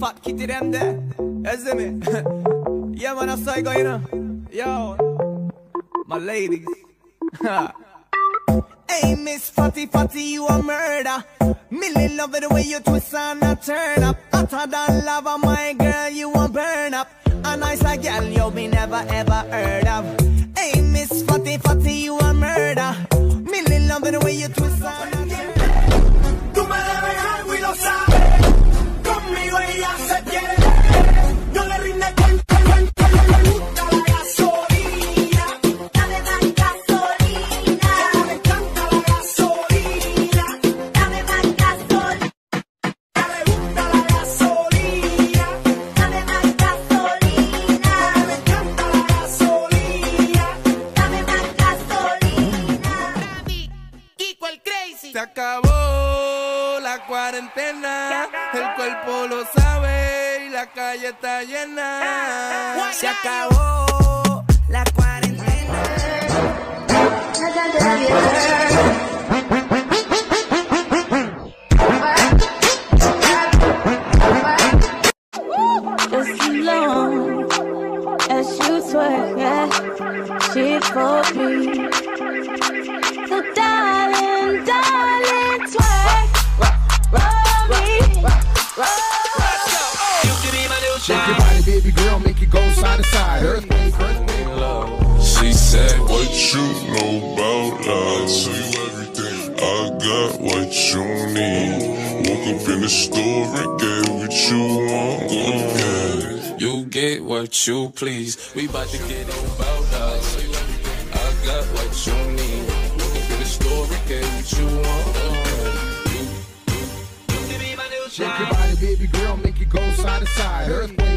party them there. You me? yeah, man, I saw you know. Yo, my ladies. hey, Miss Fatty Fatty, you a murder. Millie love it the way you twist and a turn up. Hotter than lava, my girl, you a burn up. A nice a girl you be never ever heard of. Hey, Miss Fatty Fatty, you a murder. Millie love it the way you twist and a turn up. Se acabó la cuarentena, el cuerpo lo sabe y la calle está llena. Se acabó la cuarentena. Just as long as you twerk, yeah, she for me. Body, baby girl, make it go side to side. Earthquake, earthquake. She said, What you know about love? I tell you everything. I got what you need. Woke up in the store and get what you want. Yeah. You get what you please. We bout to get it about us. I got what you need. Look up in the store and get what you want. Shake your body, baby girl, make it go side to side. Earthquake.